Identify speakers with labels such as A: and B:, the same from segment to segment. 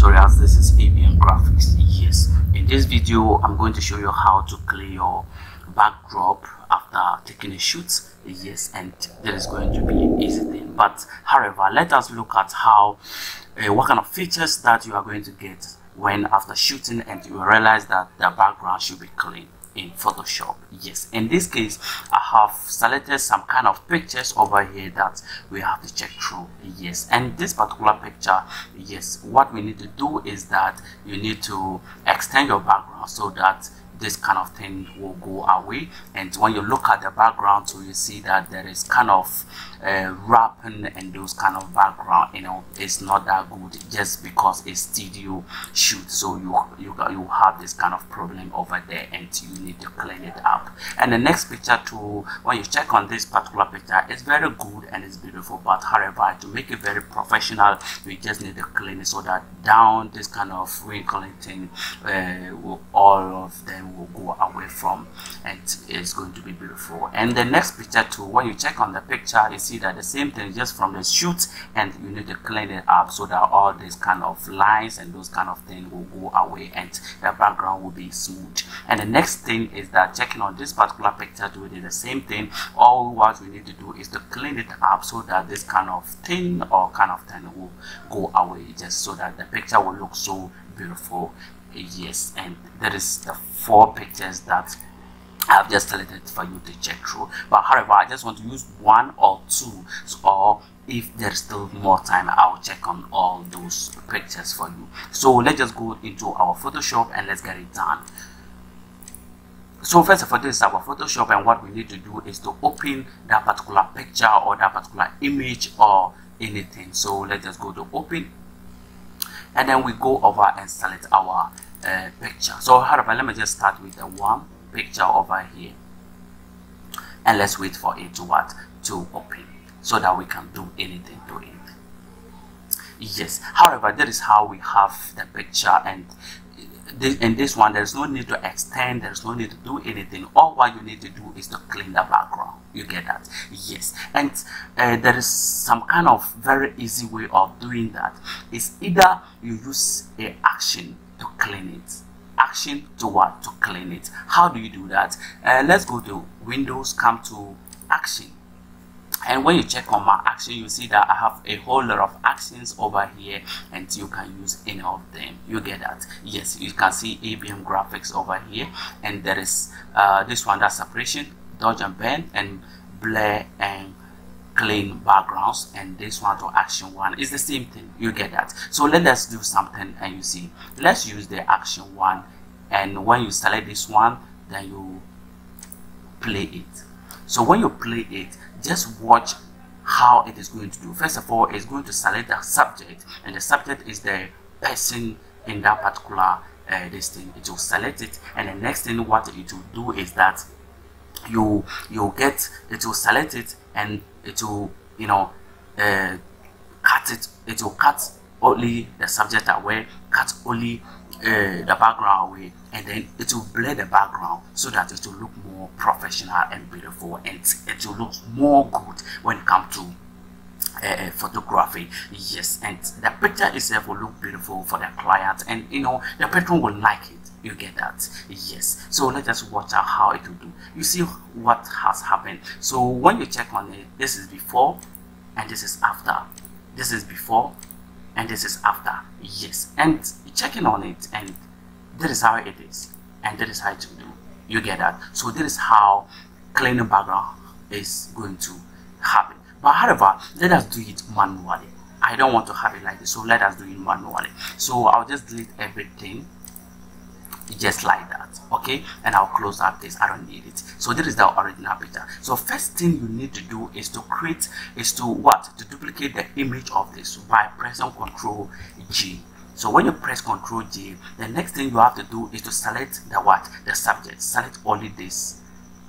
A: tutorials this is ABM graphics. Yes in this video I'm going to show you how to clear your backdrop after taking a shoot. Yes and that is going to be an easy thing but however let us look at how uh, what kind of features that you are going to get when after shooting and you realize that the background should be clean in Photoshop. Yes, in this case, I have selected some kind of pictures over here that we have to check through. Yes, and this particular picture, yes, what we need to do is that you need to extend your background so that this kind of thing will go away. And when you look at the background so you see that there is kind of uh, wrapping and those kind of background you know it's not that good just because it's studio shoot so you you you have this kind of problem over there and you need to clean it up. And the next picture too when you check on this particular picture it's very good and it's beautiful. But however to make it very professional we just need to clean it so that down this kind of wrinkling thing uh, all of them will go away from. And it's going to be beautiful. And the next picture too when you check on the picture you see that the same thing just from the shoot and you need to clean it up so that all these kind of lines and those kind of things will go away and the background will be smooth. And the next thing is that checking on this particular picture to do the same thing. All what we need to do is to clean it up so that this kind of thing or kind of thing will go away just so that the picture will look so beautiful yes and that is the four pictures that I've just selected for you to check through. But however I just want to use one or two. Or if there's still more time I'll check on all those pictures for you. So let's just go into our Photoshop and let's get it done. So first of all this is our Photoshop and what we need to do is to open that particular picture or that particular image or anything. So let's just go to open and then we go over and select our uh, picture. So however let me just start with the one picture over here. And let's wait for it to what? To open so that we can do anything to it. Yes. However that is how we have the picture and this, in this one there's no need to extend there's no need to do anything. All what you need to do is to clean the background. You get that? Yes. And uh, there is some kind of very easy way of doing that. Is either you use a action to clean it. Action to what? To clean it. How do you do that? Uh, let's go to windows come to action and when you check on my action you see that i have a whole lot of actions over here and you can use any of them. You get that? Yes you can see abm graphics over here. And there is uh, this one that separation dodge and burn and blur and clean backgrounds. And this one to action one is the same thing. You get that? So let us do something and you see. Let's use the action one. And when you select this one then you play it. So when you play it just watch how it is going to do. First of all it's going to select the subject and the subject is the person in that particular uh, this thing. It will select it and the next thing what it will do is that you you get it will select it and it will you know uh, cut it. It will cut only the subject away cut only uh, the background away and then it will blur the background so that it will look more professional and beautiful and it will look more good when it comes to uh, photography. Yes and the picture itself will look beautiful for the client and you know the patron will like it. You get that? Yes. So let us watch out how it will do. You see what has happened. So when you check on it this is before and this is after. This is before and this is after. Yes. And checking on it and that is how it is. And that is how to do. You get that. So this is how cleaning background is going to happen. But however let us do it manually. I don't want to have it like this. So let us do it manually. So i'll just delete everything just like that. Okay? And i'll close up this i don't need it. So this is the original picture so first thing you need to do is to create is to what? To duplicate the image of this by pressing ctrl g. So when you press ctrl g the next thing you have to do is to select the what? The subject. Select only this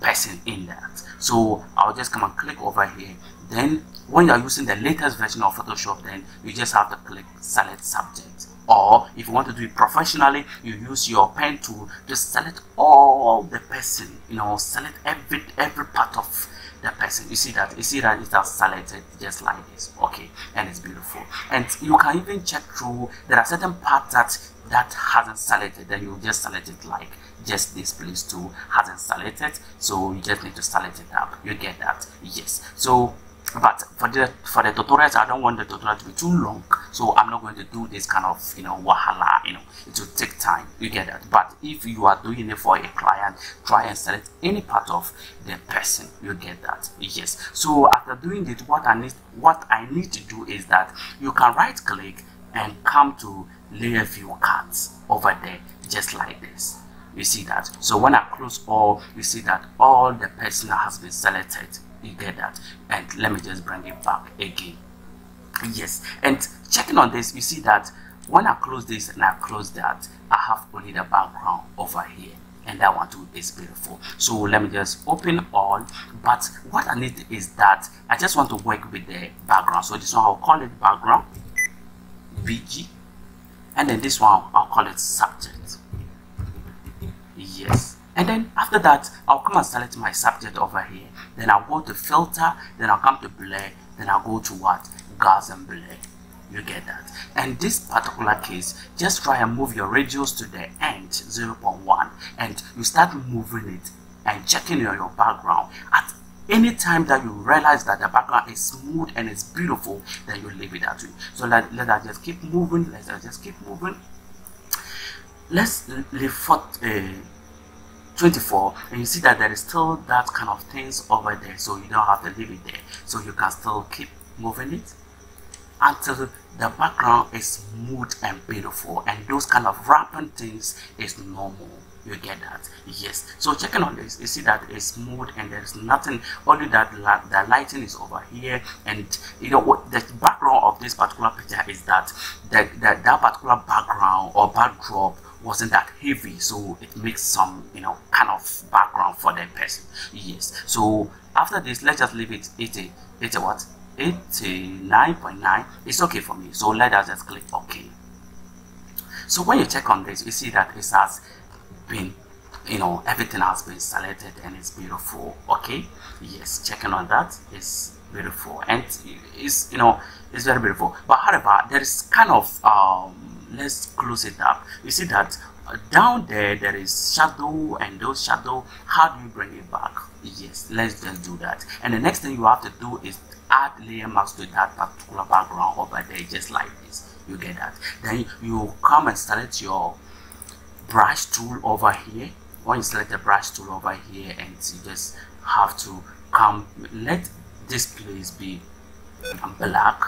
A: person in that. So i'll just come and click over here. Then when you're using the latest version of photoshop then you just have to click select subject. Or if you want to do it professionally you use your pen tool to select all the person you know select every every part of the person. You see that you see that it has selected just like this. Okay and it's beautiful. And you can even check through there are certain parts that that hasn't selected then you just select it like just this place too hasn't selected. So you just need to select it up. You get that. Yes. So but for the for the tutorials i don't want the tutorial to be too long. So i'm not going to do this kind of you know wahala you know it will take time. You get that. But if you are doing it for a client try and select any part of the person you get that. Yes. So after doing it what i need what i need to do is that you can right click and come to layer via cut over there just like this. You see that? So when i close all you see that all the person has been selected you get that and let me just bring it back again. Yes. And checking on this you see that when i close this and i close that i have only the background over here. And that one too is beautiful. So let me just open all. But what i need is that i just want to work with the background. So this one i'll call it background. Bg and then this one i'll call it subject. Yes and then after that I'll come and select my subject over here. Then I'll go to filter then I'll come to blur then I'll go to what? Gaussian blur you get that? And this particular case just try and move your radius to the end 0.1 and you start moving it and checking your, your background. At any time that you realize that the background is smooth and it's beautiful then you leave it that way. So let, let us just keep moving let's just keep moving. Let's leave for uh, 24 and you see that there is still that kind of things over there so you don't have to leave it there. So you can still keep moving it until the background is smooth and beautiful and those kind of wrapping things is normal. You get that? Yes. So checking on this you see that it's smooth and there's nothing only that the lighting is over here and you know what the background of this particular picture is that that that, that particular background or backdrop wasn't that heavy so it makes some you know kind of background for that person. Yes. So after this let's just leave it 80 80 what? 89.9 it's okay for me. So let us just click ok. So when you check on this you see that it has been you know everything has been selected and it's beautiful. Okay yes. Checking on that is beautiful. And it's you know it's very beautiful. But however there is kind of um let's close it up. You see that uh, down there there is shadow and those shadow how do you bring it back? Yes let's just do that. And the next thing you have to do is add layer mask to that particular background over there just like this. You get that. Then you come and select your brush tool over here. When you select the brush tool over here and you just have to come let this place be black.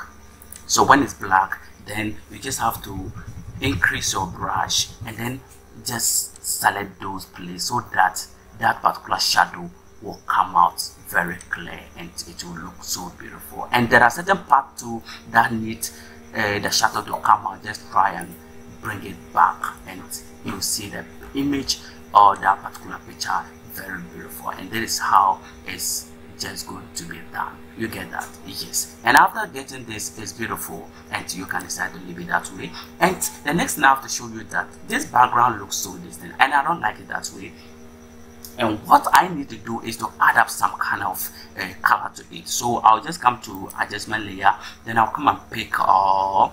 A: So when it's black then you just have to increase your brush and then just select those places so that that particular shadow will come out very clear and it will look so beautiful. And there are certain parts too that need uh, the shadow to come out. Just try and bring it back and you see the image or that particular picture very beautiful. And that is how it's just going to be done you get that yes. And after getting this it's beautiful and you can decide to leave it that way. And the next thing i have to show you that this background looks so distant and i don't like it that way. And what I need to do is to add up some kind of uh, color to it. So I'll just come to adjustment layer then I'll come and pick uh,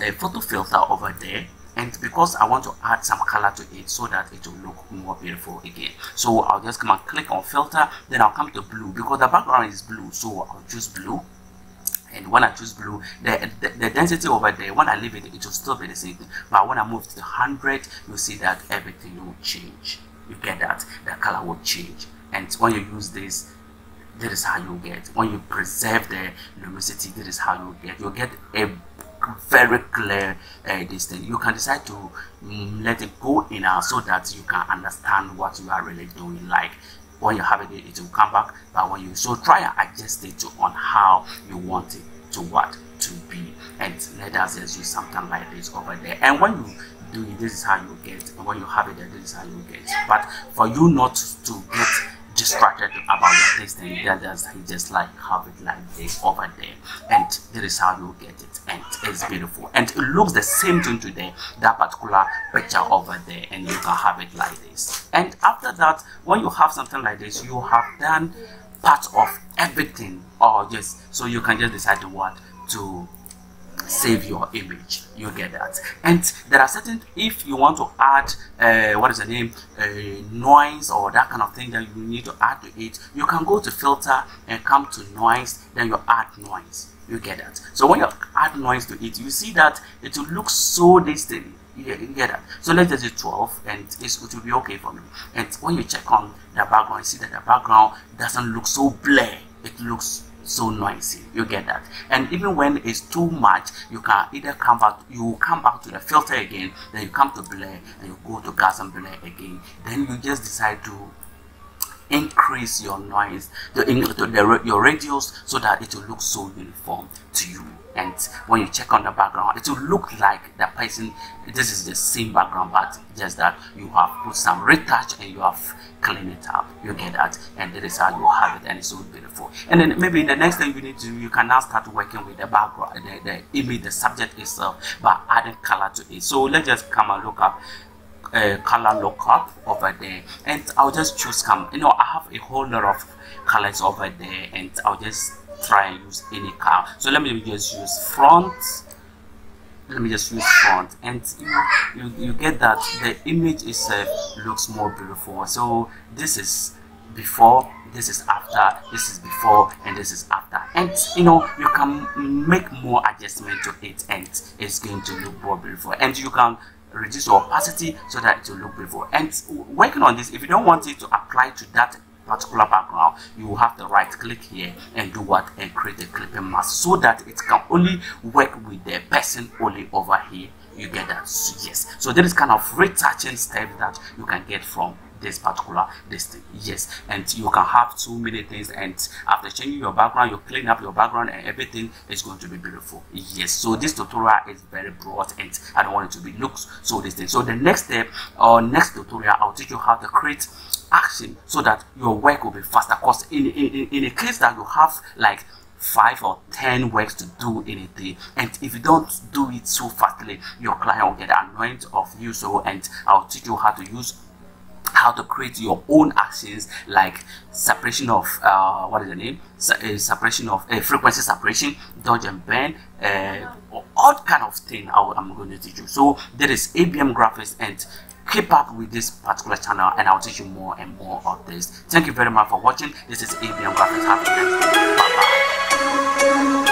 A: a photo filter over there and because I want to add some color to it so that it will look more beautiful again. So I'll just come and click on filter then I'll come to blue. Because the background is blue so I'll choose blue. And when I choose blue the, the, the, density over there when I leave it it will still be the same thing. But when I move to 100 you'll see that everything will change. You get that? The color will change. And when you use this that is how you get. When you preserve the luminosity that is how you get. You get a very clear uh, this thing. You can decide to mm, let it go in now so that you can understand what you are really doing. Like when you have it it will come back. But when you so try and adjust it to on how you want it to what to be. And let us just use something like this over there. And when you do it this is how you get when you have it this is how you get. But for you not to get distracted about your tasting that just he just like have it like this over there. And that is how you get it. And it's beautiful. And it looks the same thing today that particular picture over there and you can have it like this. And after that when you have something like this you have done part of everything. Or just so you can just decide what to save your image. You get that. And there are certain if you want to add uh, what is the name uh, noise or that kind of thing that you need to add to it. You can go to filter and come to noise then you add noise. You get that. So when you add noise to it you see that it will look so distant. You get, you get that. So let's just do 12 and it's it will be okay for me. And when you check on the background you see that the background doesn't look so blur. It looks so noisy. You get that. And even when it's too much you can either come back you come back to the filter again then you come to blur and you go to Gaussian blur again. Then you just decide to increase your noise the, the, the your radius so that it will look so uniform to you and when you check on the background it will look like the person this is the same background but just that you have put some retouch and you have cleaned it up. You get that and that is how you have it and it's so beautiful. And then maybe the next thing you need to do you can now start working with the background the, the image the subject itself by adding color to it. So let's just come and look up uh, color lookup over there. And I'll just choose come you know I have a whole lot of colors over there and I'll just try and use any color so let me just use front. Let me just use front. And you, you you get that the image itself looks more beautiful. So this is before this is after this is before and this is after. And you know you can make more adjustment to it and it's going to look more beautiful. And you can reduce your opacity so that it will look beautiful. And working on this if you don't want it to apply to that particular background you have to right click here and do what and create a clipping mask so that it can only work with the person only over here. You get that. So yes. So there is kind of retouching step that you can get from this particular this thing yes and you can have too many things and after changing your background you clean up your background and everything is going to be beautiful. Yes so this tutorial is very broad and i don't want it to be looks so this thing so the next step or next tutorial i'll teach you how to create action so that your work will be faster. Because in, in, in a case that you have like five or ten works to do anything and if you don't do it so fastly your client will get annoyed of you. So and i'll teach you how to use how to create your own actions like separation of uh, what is the name? Se uh, separation of uh, frequency separation dodge and burn uh, all kind of thing I'm going to teach you. So there is ABM graphics and keep up with this particular channel and I'll teach you more and more of this. Thank you very much for watching. This is ABM graphics. Have a